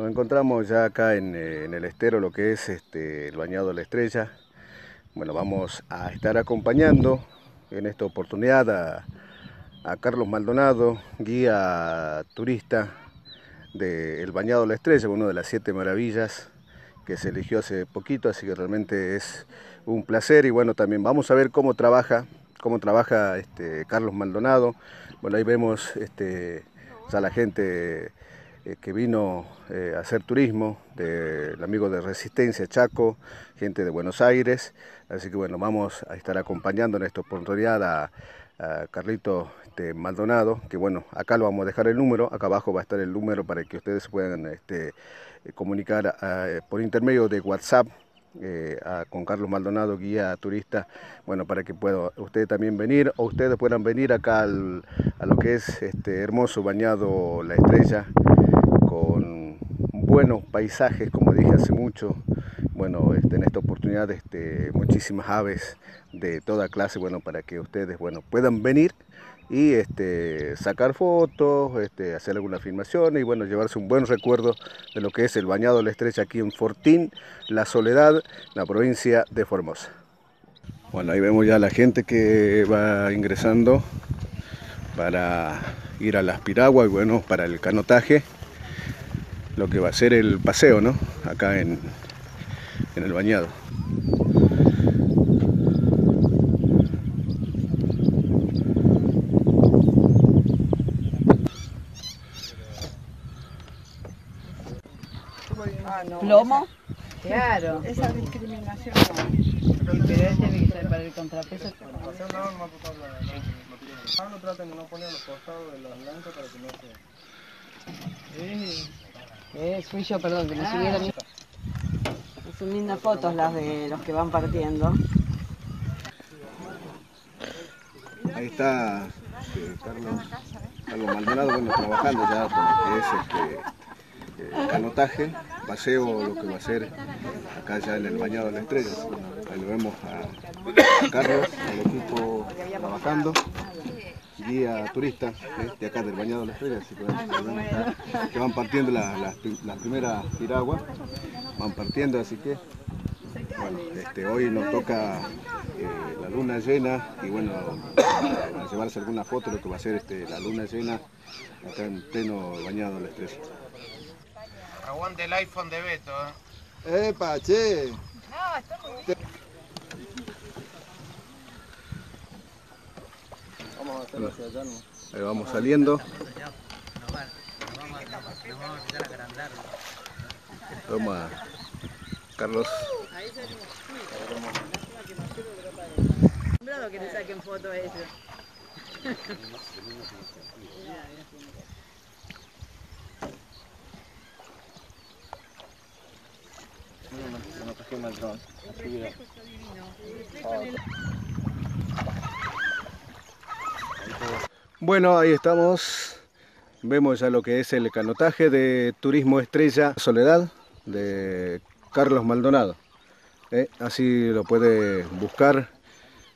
Nos encontramos ya acá en, eh, en, el estero, lo que es este, el bañado de la estrella. Bueno, vamos a estar acompañando en esta oportunidad a, Carlos Maldonado, guía turista del bañado de la estrella, una de las siete maravillas que se eligió hace poquito, así que realmente es un placer y bueno, también vamos a ver cómo trabaja, cómo trabaja este, Carlos Maldonado. Bueno, ahí vemos este, la gente eh, que vino eh, a hacer turismo, del amigo de Resistencia Chaco, gente de Buenos Aires, así que bueno, vamos a estar acompañando en esta oportunidad a, a Carlito este, Maldonado, que bueno, acá lo vamos a dejar el número, acá abajo va a estar el número para que ustedes puedan este, comunicar por intermedio de WhatsApp eh, con Carlos Maldonado, guía turista, bueno, para que pueda usted también venir o ustedes puedan venir acá a lo que es este hermoso bañado La Estrella, buenos paisajes, como dije hace mucho, bueno, este, en esta oportunidad este, muchísimas aves de toda clase, bueno, para que ustedes, puedan venir y este, sacar fotos, hacer alguna filmación y llevarse un buen recuerdo de lo que es el bañado de la estrecha aquí en Fortín, La Soledad, la provincia de Formosa. Bueno, ahí vemos ya la gente que va ingresando para ir a las piraguas y bueno, para el canotaje, lo que va a ser el paseo, ¿no? Acá en, en el bañado. Ah, no. ¿Plomo? Claro. Esa discriminación no. Pero él tiene que ser para el contrapeso. No, no tiren. Ah, no traten de no poner a los costados de las blancas para que no se... Eh, fui yo, perdón, que me Ah. subieron. Son lindas fotos las de los que van partiendo. Ahí está eh, Carlos, Carlos Maldonado, bueno, trabajando ya con lo que es este, eh, canotaje, paseo, lo que va a ser acá ya en el bañado de la estrella. Ahí lo vemos a, a Carlos, al equipo trabajando, guía turista ¿eh? de acá del bañado de la estrella, así que, van partiendo las las prim- las primeras piraguas, van partiendo, así que bueno, este, hoy nos toca eh, la luna llena y bueno, a llevarse alguna foto de lo que va a ser este, la luna llena acá en pleno bañado de la estrella. Aguante el iPhone de Beto, ¿eh? ¡Epa, che allá, ¿no? Ahí vamos saliendo. Vamos a Carlos. que le saquen foto a ellos. No, no trajimos el dron. Así que- Bueno, ahí estamos. Vemos ya lo que es el canotaje de Turismo Estrella Soledad de Carlos Maldonado. ¿eh? Así lo puede buscar,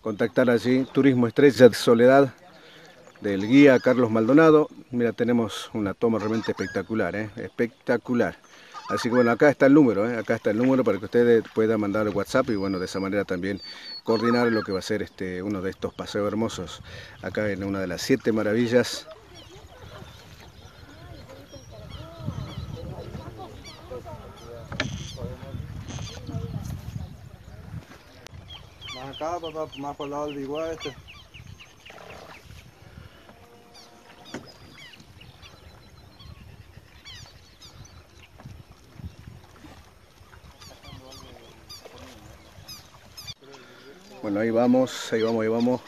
contactar allí. Turismo Estrella Soledad del guía Carlos Maldonado. Mira, tenemos una toma realmente espectacular, ¿eh? espectacular. Así que bueno, acá está el número, ¿eh? acá está el número para que ustedes puedan mandar WhatsApp y bueno, de esa manera también coordinar lo que va a ser este, uno de estos paseos hermosos acá en una de las siete maravillas. Más acá, papá, más por el lado del este. Bueno, ahí vamos, ahí vamos, ahí vamos.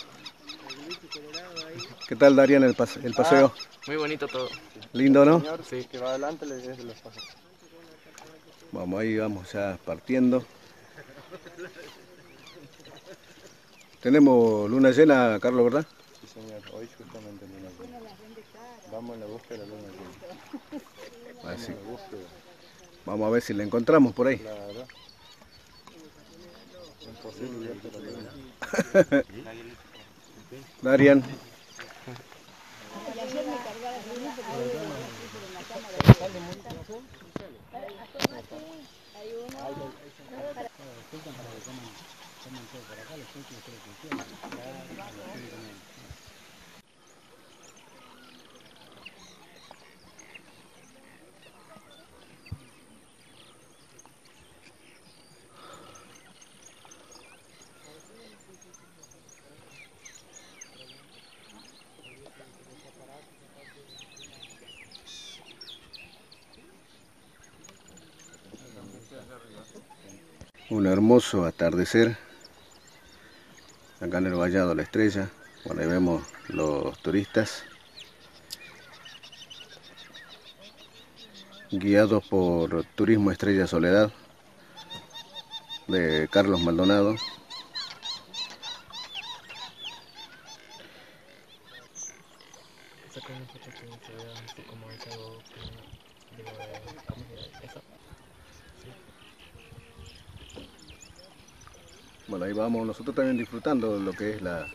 ¿Qué tal Darían el, pase- el paseo? Muy bonito todo. Lindo, ¿no? Señor, sí. que va adelante le de los pasos. Vamos, ahí vamos ya partiendo. Tenemos luna llena, Carlos, ¿verdad? Sí, señor, hoy justamente luna llena. Vamos en la búsqueda de la luna llena. Así. Búsqueda, Vamos a ver si la encontramos por ahí. claro. Imposible ver la luna. Un hermoso atardecer acá en el Vallado La Estrella. Bueno, ahí vemos los turistas guiados por Turismo Estrella Soledad de Carlos Maldonado. Bueno, ahí vamos nosotros también disfrutando lo que es la,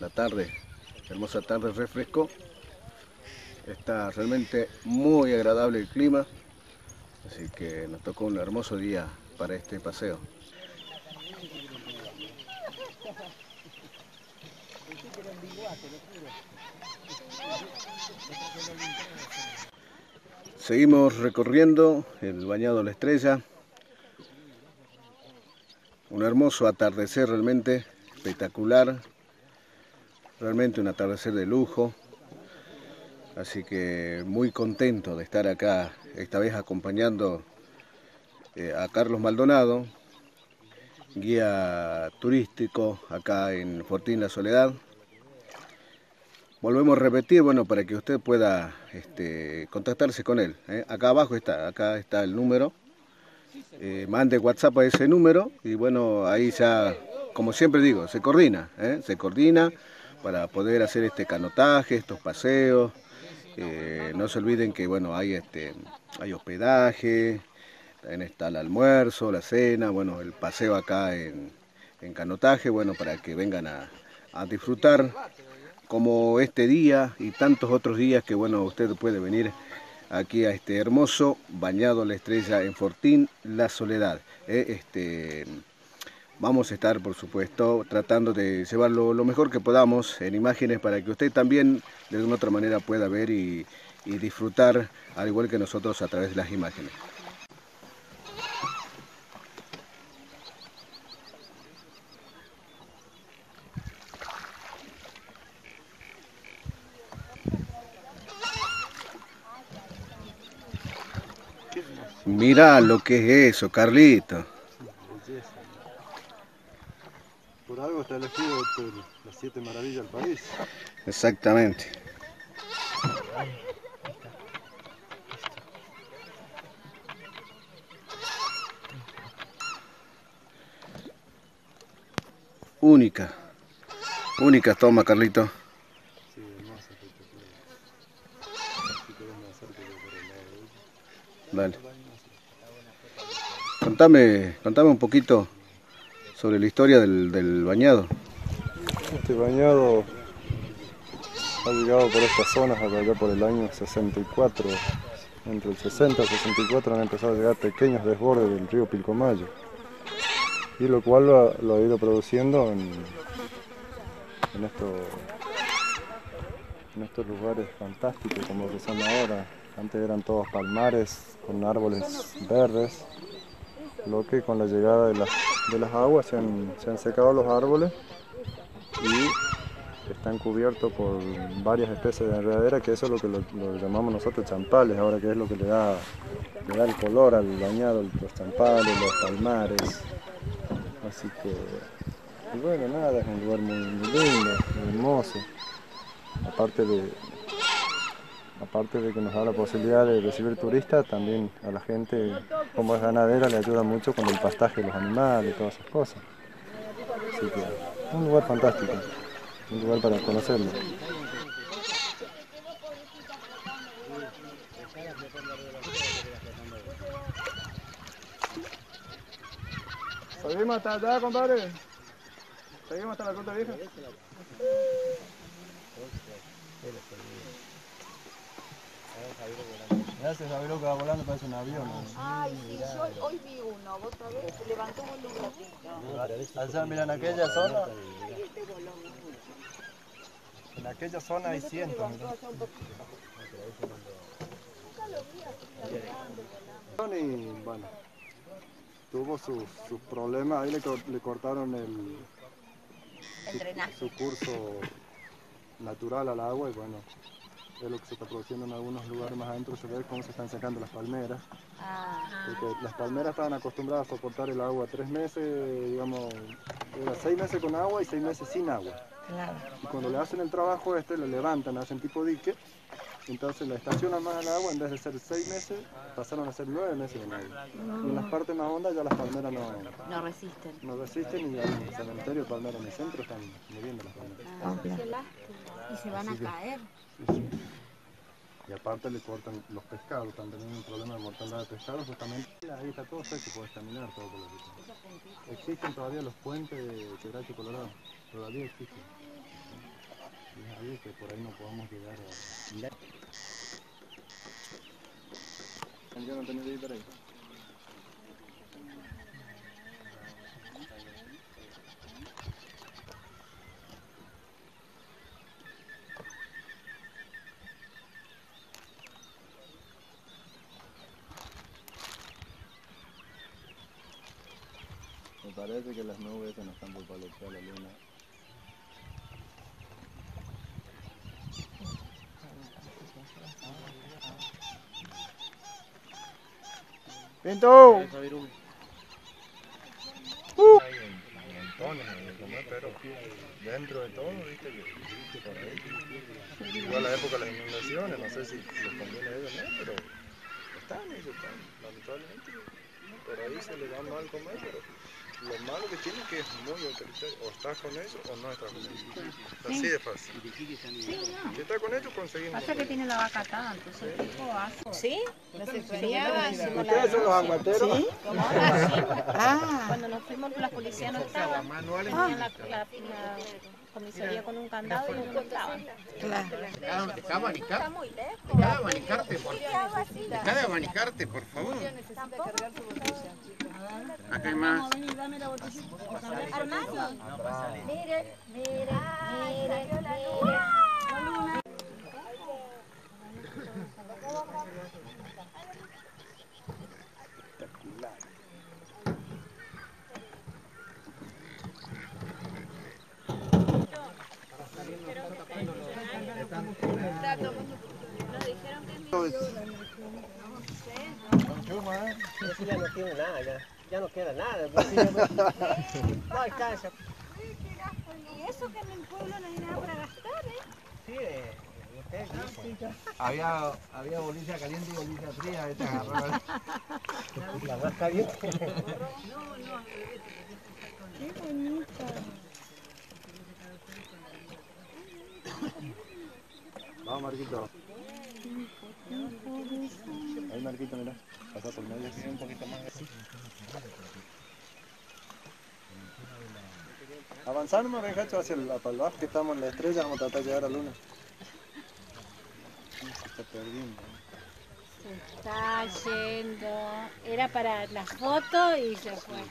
la tarde, hermosa tarde refresco. Está realmente muy agradable el clima, así que nos tocó un hermoso día para este paseo. Seguimos recorriendo el bañado La Estrella. Un hermoso atardecer realmente espectacular. Realmente un atardecer de lujo. Así que muy contento de estar acá, esta vez acompañando eh, a Carlos Maldonado, guía turístico acá en Fortín La Soledad. Volvemos a repetir, bueno, para que usted pueda este, contactarse con él. ¿eh? Acá abajo está, acá está el número. Eh, mande WhatsApp a ese número y bueno, ahí ya, como siempre digo, se coordina, ¿eh? se coordina para poder hacer este canotaje, estos paseos. Eh, no se olviden que bueno, hay este, hay hospedaje, también está el almuerzo, la cena, bueno, el paseo acá en, en canotaje, bueno, para que vengan a, a disfrutar como este día y tantos otros días que bueno, usted puede venir aquí a este hermoso bañado la estrella en Fortín, La Soledad. Eh, este, vamos a estar, por supuesto, tratando de llevarlo lo mejor que podamos en imágenes para que usted también de alguna otra manera pueda ver y, y disfrutar, al igual que nosotros, a través de las imágenes. Mira lo que es eso, Carlito. Por algo está elegido entre las siete maravillas del país. Exactamente. Única. Única toma, Carlito. Sí, hermosa, espectacular. Si querés me acerco por el lado de ella. Dale. Contame, contame un poquito sobre la historia del, del bañado. Este bañado ha llegado por estas zonas allá por el año 64. Entre el 60 y el 64 han empezado a llegar pequeños desbordes del río Pilcomayo. Y lo cual lo ha, ido produciendo en, en, esto- en estos lugares fantásticos como que son ahora. Antes eran todos palmares con árboles verdes. Lo que con la llegada de las, de las aguas se han, se han secado los árboles y están cubiertos por varias especies de enredadera, que eso es lo que lo, llamamos nosotros champales, ahora que es lo que le da, le da el color al bañado, los champales, los palmares. Así que, bueno, nada, es un lugar muy, lindo, hermoso. Aparte de, aparte de que nos da la posibilidad de recibir turistas, también a la gente, como es ganadera, le ayuda mucho con el pastaje de los animales y todas esas cosas. Un lugar fantástico, un lugar para conocerlo. ¿Seguimos hasta allá, compadre? ¿Seguimos hasta la Ruta Vieja? Ese Javier que va volando parece un avión. Ay, sí, yo hoy vi uno, vos sabés, se levantó voló un ratito. Allá, mira, en aquella zona. En aquella zona hay cientos. Y bueno, tuvo sus, sus problemas, ahí le, le cortaron el, El drenaje. su curso natural al agua y bueno, es lo que se está produciendo en algunos lugares más adentro, se ve cómo se están sacando las palmeras, Ah, porque las palmeras estaban acostumbradas a soportar el agua tres meses, digamos, era seis meses con agua y seis meses sin agua. Claro. Y cuando le hacen el trabajo este, lo levantan, hacen tipo dique, entonces la estacionan más al agua, en vez de ser seis meses, pasaron a ser nueve meses con agua. Y en las partes más hondas ya las palmeras no, no resisten. no resisten y hay un cementerio de palmeras en el centro, están muriendo las palmeras. Y se van a caer. Aparte le cortan los pescados, están teniendo un problema de mortandad de pescados, justamente ahí está todo seco, puedes caminar todo por aquí. Existen todavía los puentes de Quebracho Colorado, todavía existen. Y es ahí que por ahí no podamos llegar a... Ya no ir por ahí. Me parece que las nubes se nos están por palotear la luna. ¡Pinto! montones de comer, pero dentro de todo, viste que por ahí. Igual la época de las inundaciones, no sé si les conviene a ellos, no, pero están ellos, están, lamentablemente. Por ahí se les da mal comer, pero lo malo que tiene es que es muy autoritario. O estás con ellos o no estás con ellos. Así de fácil. Si estás con ellos, conseguimos. Pasa que tiene la vaca atada, entonces el tipo hace. ¿Sí? ¿Los extrañabas? ¿Ustedes son los aguateros? Ah, Cuando nos fuimos, la policía no estaba. Tenían la, la, la comisaría con un candado y no estaban. claro. Deja deja abanicarte. Deja de abanicarte, por favor. Deja de abanicarte, por favor. Acá hay más. Ya no tiene nada, ya, ya no queda nada. no alcanza. Y eso que en el pueblo no hay nada para gastar, ¿eh? Sí, eh. Había, había bolilla caliente y bolilla fría, esta la más caliente. Vamos, Marquito. Marquito, mira. Pasa por medio. Sí, un poquito más. Avanzamos, Benjacho, hacia el, hacia el bajo, que estamos en la estrella, vamos a tratar de llegar a la luna. Se está perdiendo. Está yendo. Era para la foto y se fue.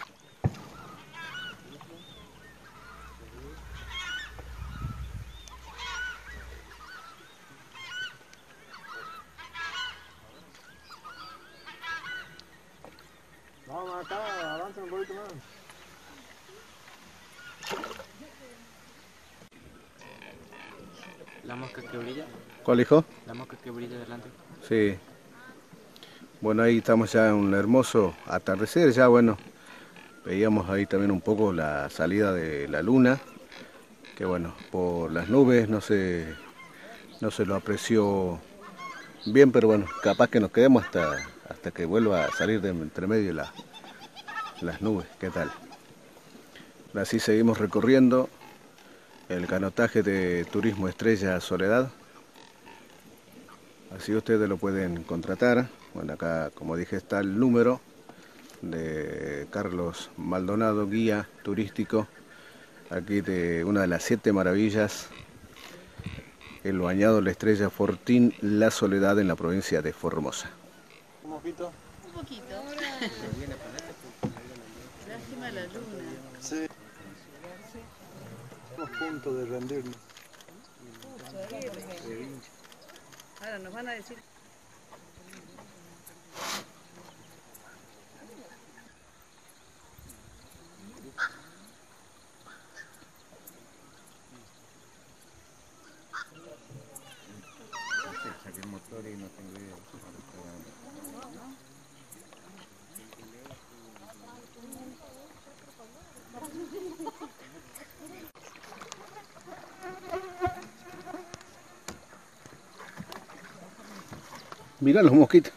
Vamos acá, avanza un poquito más. La mosca que brilla, ¿Cuál hijo? la mosca que brilla delante. Sí. Bueno, ahí estamos ya en un hermoso atardecer, ya bueno. Veíamos ahí también un poco la salida de la luna, que bueno, por las nubes no se, no se lo apreció bien, pero bueno, capaz que nos quedemos hasta, hasta que vuelva a salir de entre medio la- las nubes, ¿qué tal? Así seguimos recorriendo el canotaje de Turismo Estrella Soledad. Así ustedes lo pueden contratar. Bueno, acá, como dije, está el número de Carlos Maldonado, guía turístico, aquí de una de las siete maravillas el bañado La Estrella Fortín La Soledad en la provincia de Formosa. ¿Un mosquito? Un poquito. Lástima la luna. Sí. Estamos a punto de rendirnos. Ahora nos van a decir. Saqué el motor y no tengo idea. Mirá los mosquitos.